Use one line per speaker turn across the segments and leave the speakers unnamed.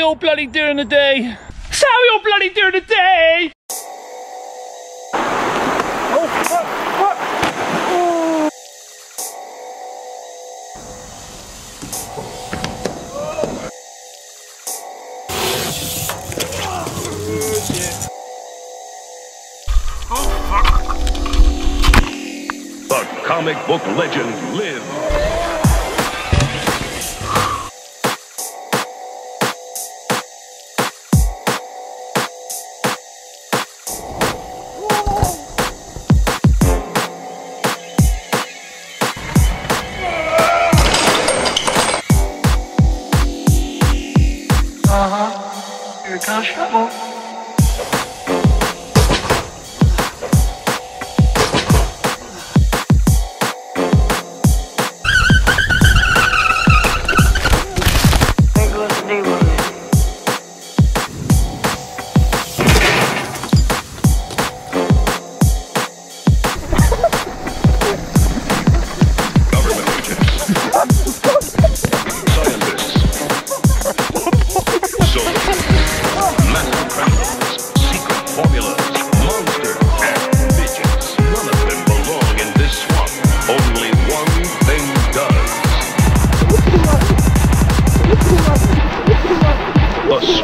we all bloody doing today? How we all bloody doing today?
The comic book legend lives.
Here comes trouble.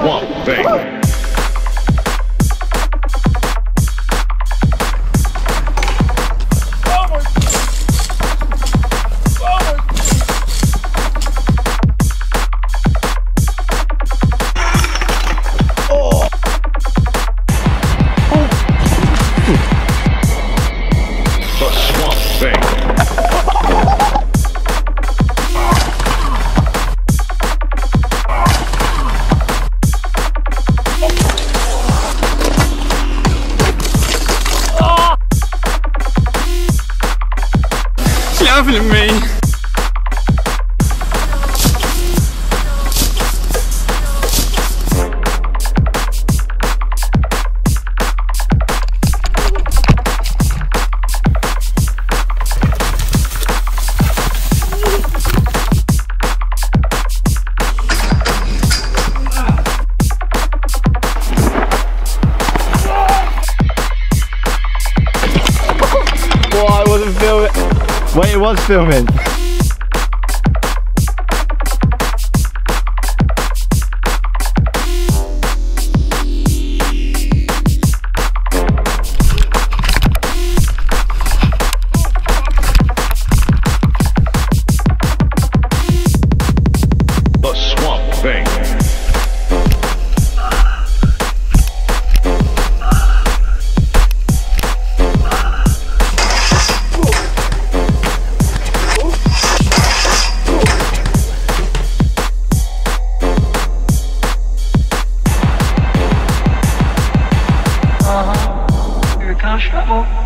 Swamp Thing.
Laughing at me.
I wasn't filming. Wait, it was filming.
Trouble.